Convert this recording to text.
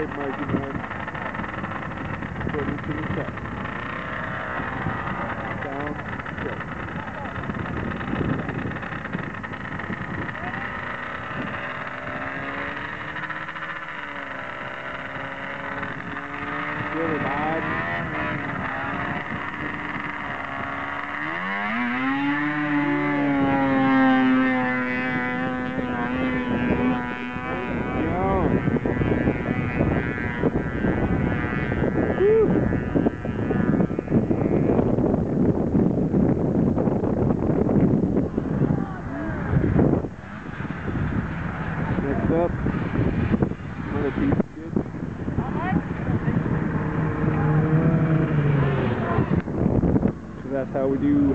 straight marking line. According to the set. Down, straight. Really bad. Next up. So that's how we do